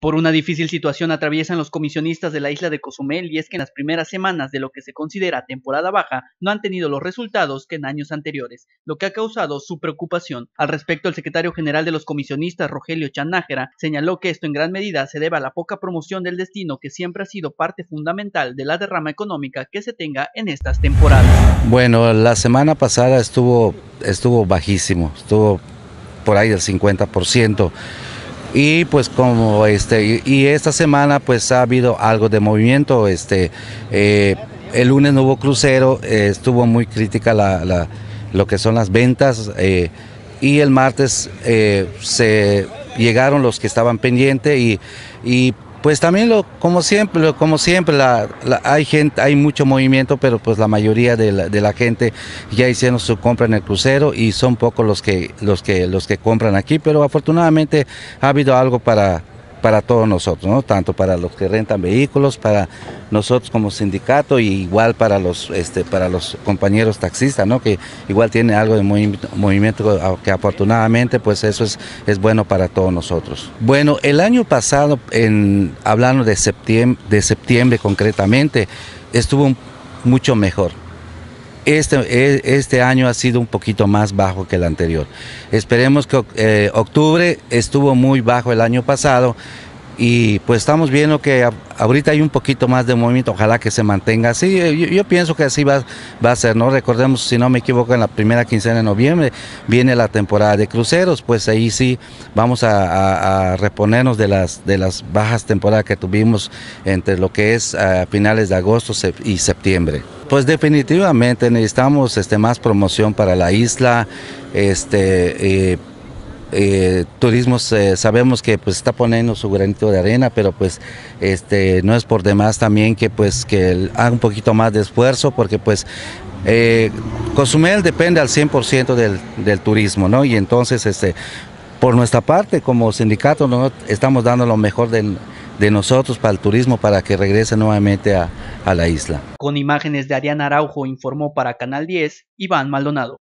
Por una difícil situación atraviesan los comisionistas de la isla de Cozumel y es que en las primeras semanas de lo que se considera temporada baja no han tenido los resultados que en años anteriores, lo que ha causado su preocupación. Al respecto, el secretario general de los comisionistas, Rogelio Chanájera, señaló que esto en gran medida se debe a la poca promoción del destino que siempre ha sido parte fundamental de la derrama económica que se tenga en estas temporadas. Bueno, la semana pasada estuvo, estuvo bajísimo, estuvo por ahí del 50% y pues como este y, esta semana pues ha habido algo de movimiento este eh, el lunes no hubo crucero eh, estuvo muy crítica la, lo que son las ventas eh, y el martes se llegaron los que estaban pendientes y, y pues también lo, como siempre, como siempre, la, hay gente, hay mucho movimiento, pero pues la mayoría de la, gente ya hicieron su compra en el crucero y son pocos los que, los que, los que compran aquí, pero afortunadamente ha habido algo para, para todos nosotros, ¿no? tanto para los que rentan vehículos, para nosotros como sindicato y igual para los, este, para los compañeros taxistas, ¿no? que igual tiene algo de movimiento que afortunadamente pues eso es, es bueno para todos nosotros. Bueno, el año pasado, en, hablando de septiembre, de septiembre concretamente, estuvo mucho mejor. Este, e, este, año ha sido un poquito más bajo que el anterior. Esperemos que eh, octubre estuvo muy bajo el año pasado y pues estamos viendo que ahorita hay un poquito más de movimiento, ojalá que se mantenga así, yo, pienso que así va, va, a ser, ¿no? Recordemos, si no me equivoco, en la primera quincena de noviembre viene la temporada de cruceros, pues ahí sí vamos a, reponernos de las, de las bajas temporadas que tuvimos entre lo que es a finales de agosto y septiembre. Pues definitivamente necesitamos este, más promoción para la isla, este, eh, eh, turismo sabemos que pues está poniendo su granito de arena, pero pues este no es por demás también que pues que haga un poquito más de esfuerzo porque pues eh, Cozumel depende al 100% del, del, turismo, ¿no? Y entonces este por nuestra parte como sindicato ¿no? estamos dando lo mejor de, de nosotros para el turismo para que regrese nuevamente a, a la isla. Con imágenes de Ariana Araujo informó para Canal 10 Iván Maldonado.